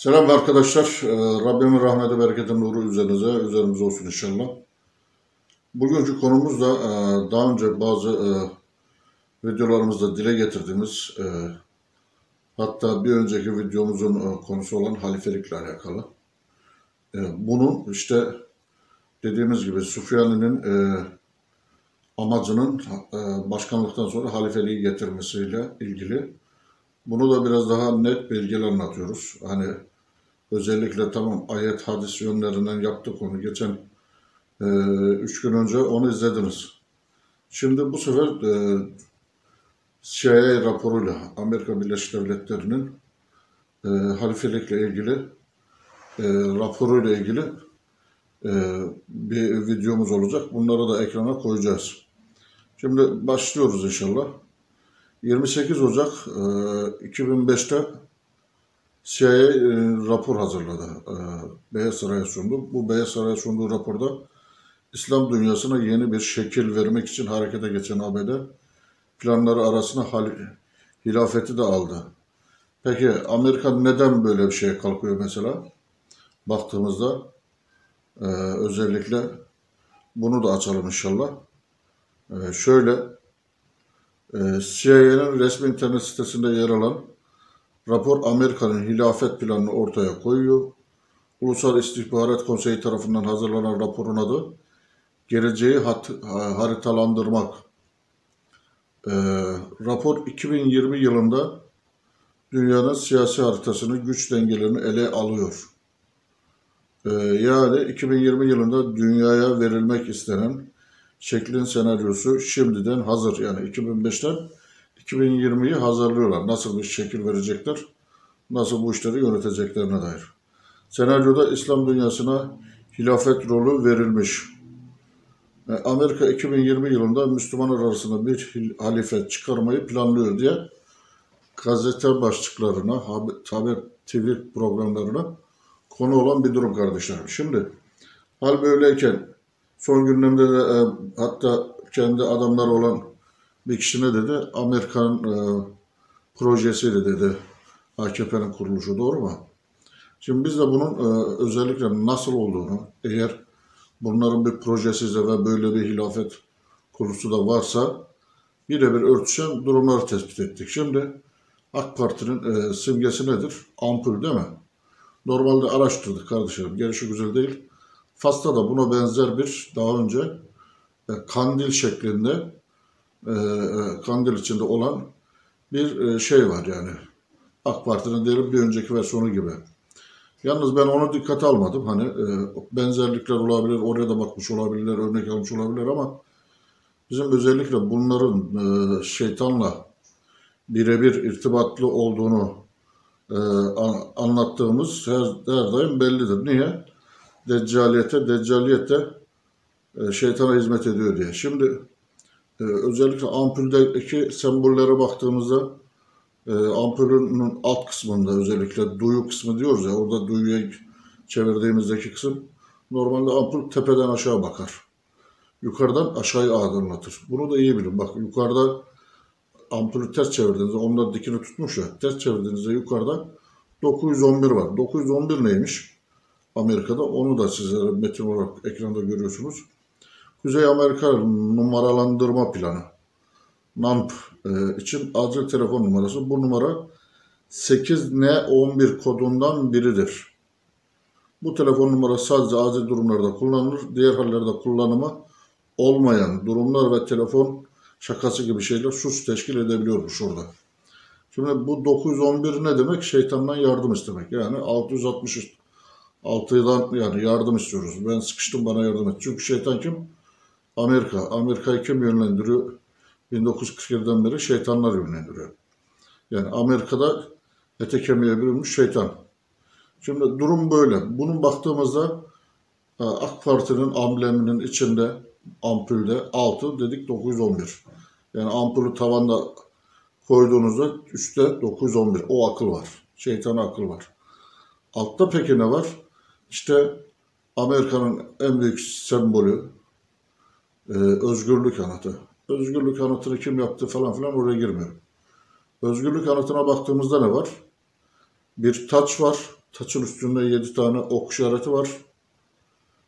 Selam arkadaşlar. Ee, Rabbimin rahmeti, bereketi, nuru üzerinize, üzerimize olsun inşallah. Bugünkü konumuz da e, daha önce bazı e, videolarımızda dile getirdiğimiz e, hatta bir önceki videomuzun konusu olan halifelikle alakalı. Bunun işte dediğimiz gibi Süfyani'nin amacının başkanlıktan sonra halifeliği getirmesiyle ilgili bunu da biraz daha net bilgiler anlatıyoruz. Hani özellikle tamam ayet hadis yönlerinden yaptık onu. Geçen e, üç gün önce onu izlediniz. Şimdi bu sefer e, CIA raporuyla Amerika Birleşik Devletleri'nin e, halifelikle ilgili e, raporuyla ilgili e, bir videomuz olacak. Bunları da ekrana koyacağız. Şimdi başlıyoruz inşallah. 28 Ocak e, 2005'te CIA e, rapor hazırladı. E, Beyaz Saray'a sundu. Bu Beyaz Saray'a sunduğu raporda İslam dünyasına yeni bir şekil vermek için harekete geçen ABD planları arasına hilafeti de aldı. Peki Amerika neden böyle bir şeye kalkıyor mesela? Baktığımızda e, özellikle bunu da açalım inşallah. E, şöyle e, CIA'nin resmi internet sitesinde yer alan Rapor Amerika'nın hilafet planını ortaya koyuyor. Ulusal İstihbarat Konseyi tarafından hazırlanan raporun adı Geleceği hat, Haritalandırmak. E, rapor 2020 yılında dünyanın siyasi haritasını, güç dengelerini ele alıyor. E, yani 2020 yılında dünyaya verilmek istenen şeklin senaryosu şimdiden hazır. Yani 2005'ten 2020'yi hazırlıyorlar. Nasıl bir şekil verecekler, nasıl bu işleri yöneteceklerine dair. Senaryoda İslam dünyasına hilafet rolü verilmiş. E, Amerika 2020 yılında Müslümanlar arasında bir halife çıkarmayı planlıyor diye gazete başlıklarına, haber TV programlarına konu olan bir durum kardeşlerim. Şimdi hal böyleyken son gündemde de e, hatta kendi adamları olan bir kişi ne dedi? Amerikan e, projesiydi dedi. AKP'nin kuruluşu doğru mu? Şimdi biz de bunun e, özellikle nasıl olduğunu, eğer bunların bir projesi ve böyle bir hilafet kurulusu da varsa birebir örtüşen durumları tespit ettik. Şimdi AK Parti'nin e, simgesi nedir? Ampul değil mi? Normalde araştırdık kardeşlerim. Gelişi güzel değil. Fas'ta da buna benzer bir daha önce e, kandil şeklinde e, e, kandil içinde olan bir e, şey var yani. AK Parti'nin diyelim bir önceki versiyonu gibi. Yalnız ben onu dikkate almadım. Hani e, benzerlikler olabilir, oraya da bakmış olabilirler, örnek almış olabilirler ama bizim özellikle bunların e, şeytanla birebir irtibatlı olduğunu e, anlattığımız her, her daim bellidir. Niye? Deccaliyete, deccaliyette e, şeytana hizmet ediyor diye. Şimdi ee, özellikle ampuldeki sembollere baktığımızda e, ampulün alt kısmında özellikle duyu kısmı diyoruz ya orada duyuya çevirdiğimizdeki kısım normalde ampul tepeden aşağı bakar. Yukarıdan aşağıya aydınlatır. Bunu da iyi bilin. Bak yukarıda ampulü ters çevirdiğinizde onda dikini tutmuş ya ters çevirdiğinizde yukarıda 911 var. 911 neymiş? Amerika'da onu da size metin olarak ekranda görüyorsunuz. Kuzey Amerika numaralandırma planı. NAMP e, için acil telefon numarası. Bu numara 8N11 kodundan biridir. Bu telefon numarası sadece acil durumlarda kullanılır. Diğer hallerde kullanımı olmayan durumlar ve telefon şakası gibi şeyler suç teşkil edebiliyormuş şurada. Şimdi bu 911 ne demek? Şeytandan yardım istemek. Yani 660 6'dan yani yardım istiyoruz. Ben sıkıştım bana yardım et. Çünkü şeytan kim? Amerika. Amerika'yı kim yönlendiriyor? 1947'den beri şeytanlar yönlendiriyor. Yani Amerika'da ete kemiğe bürünmüş şeytan. Şimdi durum böyle. Bunun baktığımızda e, AK Parti'nin ambleminin içinde ampulde 6 dedik 911. Yani ampulü tavanda koyduğunuzda üstte 911. O akıl var. Şeytan akıl var. Altta peki ne var? İşte Amerika'nın en büyük sembolü e, özgürlük anıtı. Özgürlük anıtını kim yaptı falan filan oraya girmiyorum. Özgürlük anıtına baktığımızda ne var? Bir taç var. taçın üstünde yedi tane ok işareti var.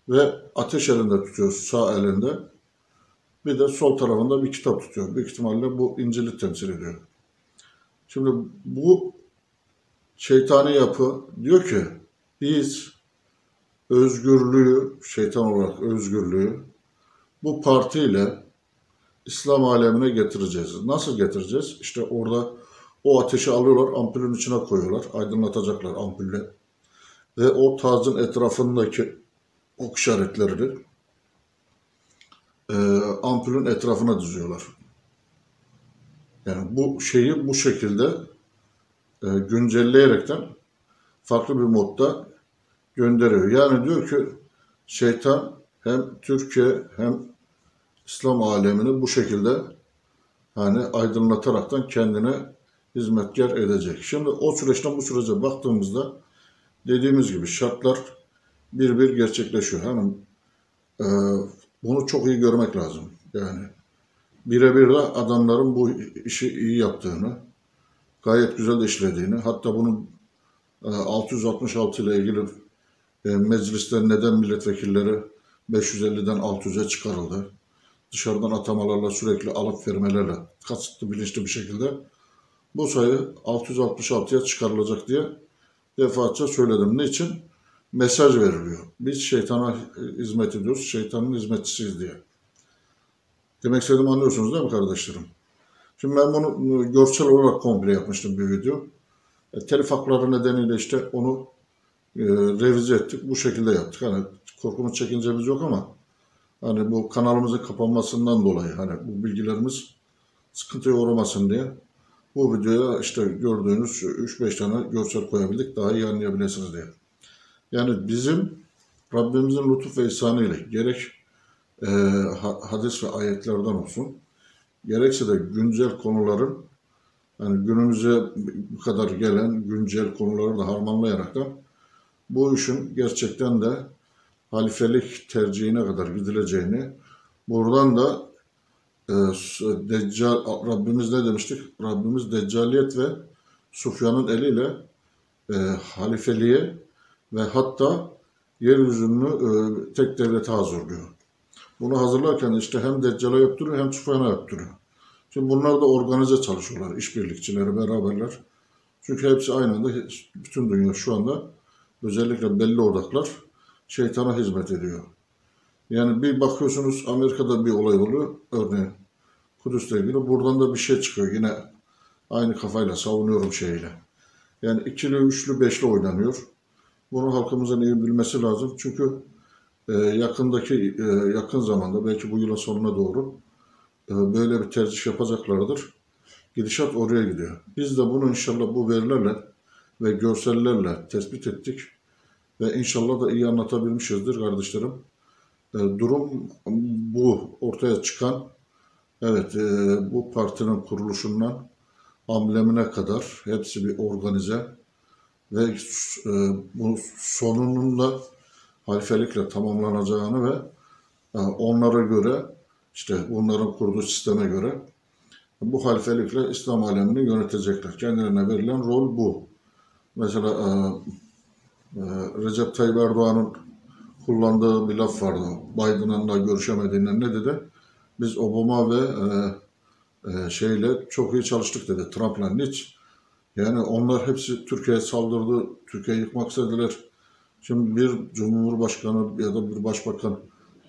Ve ateş elinde tutuyor sağ elinde. Bir de sol tarafında bir kitap tutuyor. Büyük ihtimalle bu İncil'i temsil ediyor. Şimdi bu şeytani yapı diyor ki biz özgürlüğü, şeytan olarak özgürlüğü bu partiyle İslam alemine getireceğiz. Nasıl getireceğiz? İşte orada o ateşi alıyorlar, ampulün içine koyuyorlar. Aydınlatacaklar ampulle. Ve o tacın etrafındaki ok işaretlerini e, ampulün etrafına diziyorlar. Yani bu şeyi bu şekilde e, güncelleyerekten farklı bir modda gönderiyor. Yani diyor ki şeytan hem Türkiye hem İslam alemini bu şekilde hani aydınlataraktan kendine hizmetkar edecek. Şimdi o süreçten bu sürece baktığımızda dediğimiz gibi şartlar bir bir gerçekleşiyor. Hani e, bunu çok iyi görmek lazım. Yani birebir de adamların bu işi iyi yaptığını, gayet güzel işlediğini, hatta bunun e, 666 ile ilgili e, mecliste neden milletvekilleri 550'den 600'e çıkarıldı. Dışarıdan atamalarla sürekli alıp vermelerle kasıtlı bilinçli bir şekilde bu sayı 666'ya çıkarılacak diye defaatça söyledim. Niçin? Mesaj veriliyor. Biz şeytana hizmet ediyoruz, şeytanın hizmetçisiyiz diye. Demek istediğimi anlıyorsunuz değil mi kardeşlerim? Şimdi ben bunu görsel olarak komple yapmıştım bir video. E, telif hakları nedeniyle işte onu e, revize ettik. Bu şekilde yaptık. Hani korkumuz çekincemiz yok ama hani bu kanalımızın kapanmasından dolayı hani bu bilgilerimiz sıkıntıya uğramasın diye bu videoya işte gördüğünüz 3-5 tane görsel koyabildik daha iyi anlayabilirsiniz diye. Yani bizim Rabbimizin lütuf ve ihsanıyla gerek e, hadis ve ayetlerden olsun gerekse de güncel konuların yani günümüze bu kadar gelen güncel konuları da harmanlayarak da bu işin gerçekten de halifelik tercihine kadar gidileceğini buradan da e, Deccal, Rabbimiz ne demiştik? Rabbimiz Deccaliyet ve Sufyan'ın eliyle e, halifeliğe ve hatta yeryüzünü e, tek devlete hazırlıyor. Bunu hazırlarken işte hem Deccal'a yaptırıyor hem Sufyan'a yaptırıyor. Şimdi bunlar da organize çalışıyorlar, işbirlikçileri, beraberler. Çünkü hepsi aynı anda, bütün dünya şu anda özellikle belli odaklar şeytana hizmet ediyor. Yani bir bakıyorsunuz Amerika'da bir olay oluyor, örneğin Kudüs'le ilgili. Buradan da bir şey çıkıyor yine aynı kafayla savunuyorum şeyle. Yani ikili, üçlü, beşli oynanıyor. Bunu halkımızın iyi bilmesi lazım. Çünkü e, yakındaki e, yakın zamanda belki bu yılın sonuna doğru e, böyle bir tercih yapacaklardır. Gidişat oraya gidiyor. Biz de bunu inşallah bu verilerle ve görsellerle tespit ettik ve inşallah da iyi anlatabilmişizdir kardeşlerim. E, durum bu ortaya çıkan evet e, bu partinin kuruluşundan amblemine kadar hepsi bir organize ve e, bu sonunun da halifelikle tamamlanacağını ve e, onlara göre işte bunların kurduğu sisteme göre bu halifelikle İslam alemini yönetecekler. Kendilerine verilen rol bu. Mesela e, e, Recep Tayyip Erdoğan'ın kullandığı bir laf vardı. Biden'la görüşemediğinden ne dedi? Biz Obama ve e, e, şeyle çok iyi çalıştık dedi. Trump'la hiç. Yani onlar hepsi Türkiye'ye saldırdı. Türkiye'yi yıkmak istediler. Şimdi bir cumhurbaşkanı ya da bir başbakan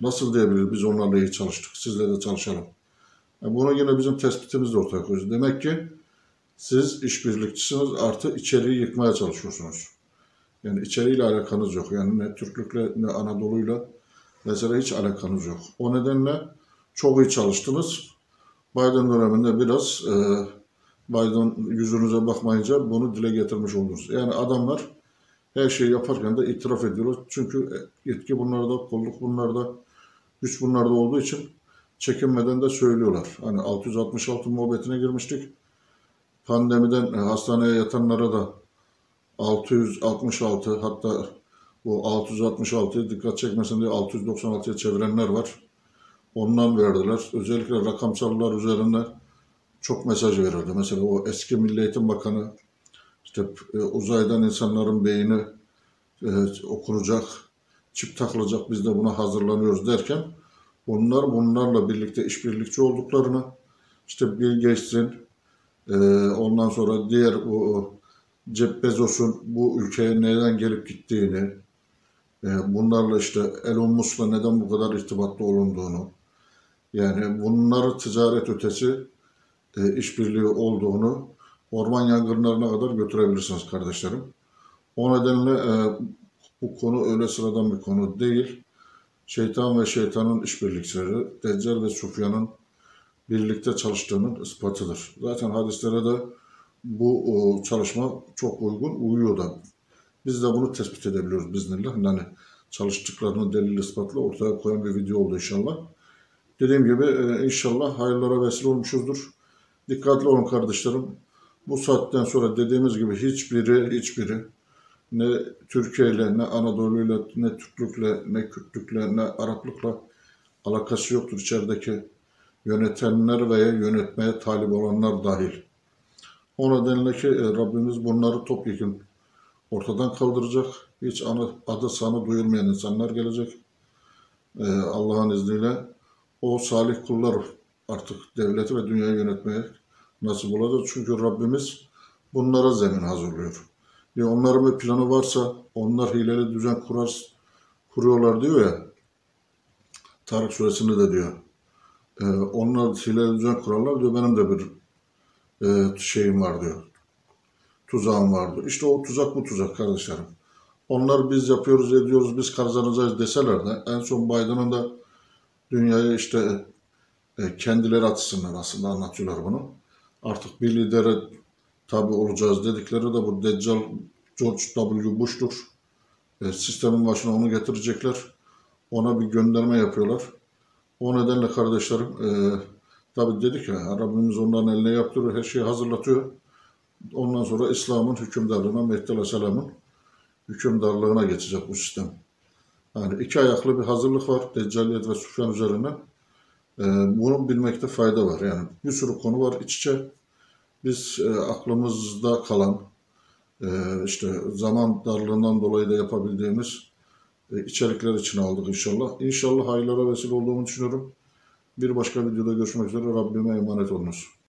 nasıl diyebilir biz onlarla iyi çalıştık, sizle de çalışalım. Yani bunu yine bizim tespitimiz de ortaya koyuyoruz. Demek ki siz işbirlikçisiniz artı içeriği yıkmaya çalışıyorsunuz. Yani içeriğiyle alakanız yok. Yani ne Türklükle ne Anadolu'yla mesela hiç alakanız yok. O nedenle çok iyi çalıştınız. Biden döneminde biraz e, Biden yüzünüze bakmayınca bunu dile getirmiş oldunuz. Yani adamlar her şeyi yaparken de itiraf ediyorlar. Çünkü yetki bunlarda, kolluk bunlarda, güç bunlarda olduğu için çekinmeden de söylüyorlar. Hani 666 muhabbetine girmiştik. Pandemiden hastaneye yatanlara da 666 hatta bu 666'yı dikkat çekmesin diye 696'ya çevirenler var. Ondan verdiler. Özellikle rakamsallar üzerinde çok mesaj verildi. Mesela o eski Milli Eğitim Bakanı işte e, uzaydan insanların beyni e, okunacak, çip takılacak biz de buna hazırlanıyoruz derken bunlar bunlarla birlikte işbirlikçi olduklarını işte Bill Gates'in e, ondan sonra diğer o Jeff Bezos'un bu ülkeye neden gelip gittiğini e, bunlarla işte Elon Musk'la neden bu kadar irtibatlı olunduğunu yani bunları ticaret ötesi e, işbirliği olduğunu orman yangınlarına kadar götürebilirsiniz kardeşlerim. O nedenle e, bu konu öyle sıradan bir konu değil. Şeytan ve şeytanın işbirlikçileri, Deccal ve Sufyan'ın birlikte çalıştığının ispatıdır. Zaten hadislere de bu o, çalışma çok uygun, uyuyor da. Biz de bunu tespit edebiliyoruz biznillah. Yani çalıştıklarını delil ispatla ortaya koyan bir video oldu inşallah. Dediğim gibi e, inşallah hayırlara vesile olmuşuzdur. Dikkatli olun kardeşlerim. Bu saatten sonra dediğimiz gibi hiçbiri hiçbiri ne Türkiye ile ne Anadolu ile ne Türklükle ne Kürtlükle ne Araplıkla alakası yoktur içerideki yönetenler veya yönetmeye talip olanlar dahil. O nedenle ki e, Rabbimiz bunları topyekun ortadan kaldıracak. Hiç anı, adı sanı duyulmayan insanlar gelecek. E, Allah'ın izniyle o salih kullar artık devleti ve dünyayı yönetmeye nasip olacak. Çünkü Rabbimiz bunlara zemin hazırlıyor. Ya onların bir planı varsa onlar hileli düzen kurar, kuruyorlar diyor ya. Tarık suresinde de diyor. Ee, onlar hileli düzen kurarlar diyor. Benim de bir e, şeyim var diyor. Tuzağım var diyor. İşte o tuzak bu tuzak kardeşlerim. Onlar biz yapıyoruz ediyoruz biz kazanacağız deseler de en son Biden'ın da dünyayı işte e, kendileri açısından aslında anlatıyorlar bunu. Artık bir lidere tabi olacağız dedikleri de bu Deccal George W. Bush'tur. E, sistemin başına onu getirecekler. Ona bir gönderme yapıyorlar. O nedenle kardeşlerim e, tabi dedik ya Rabbimiz onların eline yaptırıyor, her şeyi hazırlatıyor. Ondan sonra İslam'ın hükümdarlığına, Mehdi Aleyhisselam'ın hükümdarlığına geçecek bu sistem. Yani iki ayaklı bir hazırlık var Deccaliyet ve Süfyan üzerine. E, bunu bilmekte fayda var. Yani bir sürü konu var iç içe. Biz e, aklımızda kalan, e, işte zaman darlığından dolayı da yapabildiğimiz içerikler için aldık inşallah. İnşallah hayırlara vesile olduğumu düşünüyorum. Bir başka videoda görüşmek üzere. Rabbime emanet olunuz.